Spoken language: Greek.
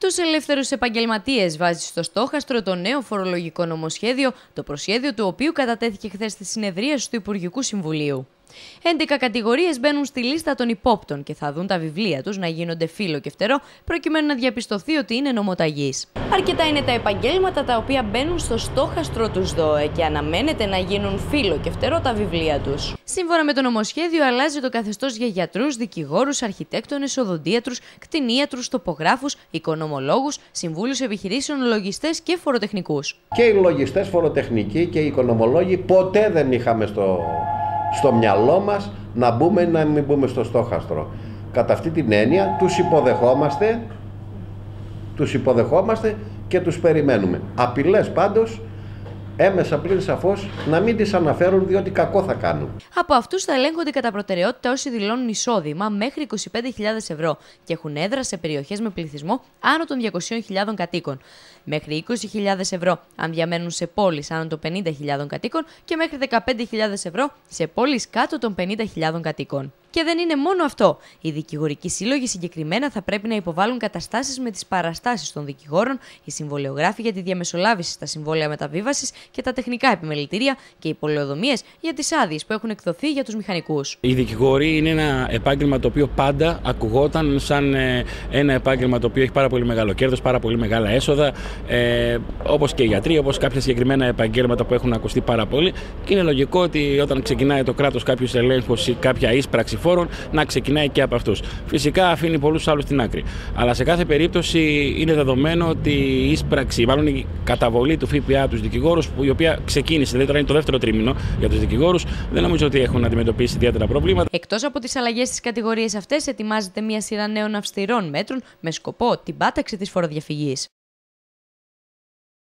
Τους ελεύθερους επαγγελματίες βάζει στο στόχαστρο το νέο φορολογικό νομοσχέδιο, το προσχέδιο του οποίου κατατέθηκε χθες στη συνεδρία του Υπουργικού Συμβουλίου. 11 κατηγορίες μπαίνουν στη λίστα των υπόπτων και θα δουν τα βιβλία τους να γίνονται φύλλο και φτερό, προκειμένου να διαπιστωθεί ότι είναι νομοταγής. Αρκετά είναι τα επαγγέλματα τα οποία μπαίνουν στο στόχαστρο τους ΔΟΕ και αναμένεται να γίνουν φύλλο και φτερό τα βιβλία τους. Σύμφωνα με το νομοσχέδιο, αλλάζει το καθεστώς για γιατρούς, δικηγόρους, αρχιτέκτονες, οδοντίατρους, κτηνίατρους, τοπογράφους, οικονομολόγους, συμβούλους επιχειρήσεων, λογιστές και φοροτεχνικούς. Και οι λογιστές, φοροτεχνικοί και οι οικονομολόγοι ποτέ δεν είχαμε στο στο μυαλό μας να μπούμε ή να μην μπούμε στο στόχαστρο. Κατά αυτή την έννοια τους υποδεχόμαστε, τους υποδεχόμαστε και τους περιμένουμε. Απειλές πάντως έμεσα πλήρη σαφώς να μην τις αναφέρουν διότι κακό θα κάνουν. Από αυτούς θα ελέγχονται κατά προτεραιότητα όσοι δηλώνουν εισόδημα μέχρι 25.000 ευρώ και έχουν έδρα σε περιοχές με πληθυσμό άνω των 200.000 κατοίκων. Μέχρι 20.000 ευρώ αν διαμένουν σε πόλεις άνω των 50.000 κατοίκων και μέχρι 15.000 ευρώ σε πόλεις κάτω των 50.000 κατοίκων. Και δεν είναι μόνο αυτό. Οι δικηγορικοί σύλλογοι συγκεκριμένα θα πρέπει να υποβάλουν καταστάσεις με τις παραστάσεις των δικηγόρων, οι συμβολιογράφοι για τη διαμεσολάβηση στα συμβόλαια μεταβίβασης και τα τεχνικά επιμελητήρια και οι πολεοδομίες για τις άδειες που έχουν εκδοθεί για τους μηχανικούς. Οι δικηγόροι είναι ένα επάγγελμα το οποίο πάντα ακουγόταν σαν ε, ένα επάγγελμα το οποίο έχει πάρα πολύ μεγάλο κέρδος, πάρα πολύ μεγάλα έσοδα, ε, όπως και οι γιατροί, όπως κάποια συγκεκριμένα επαγγέλματα που έχουν ακουστεί πάρα πολύ. Και είναι λογικό ότι όταν ξεκινάει το κράτος κάποιος έλεγχο ή κάποια ίσπραξη φόρων να ξεκινάει και από αυτούς. Φυσικά αφήνει πολλούς άλλους στην άκρη. Αλλά σε κάθε περίπτωση είναι δεδομένο ότι η ίσπραξη, μάλλον η καταβολή του ΦΠΑ τους δικηγόρους, η οποία ξεκίνησε, δηλαδή τώρα είναι το δεύτερο τρίμηνο για τους δικηγόρους, δεν νομίζω ότι έχουν αντιμετωπίσει ιδιαίτερα προβλήματα. Εκτός από τις αλλαγές στις κατηγορίες αυτές, ετοιμάζεται μια σειρά νέων αυστηρών μέτρων με σκοπό την πάταξη της φοροδιαφυγής.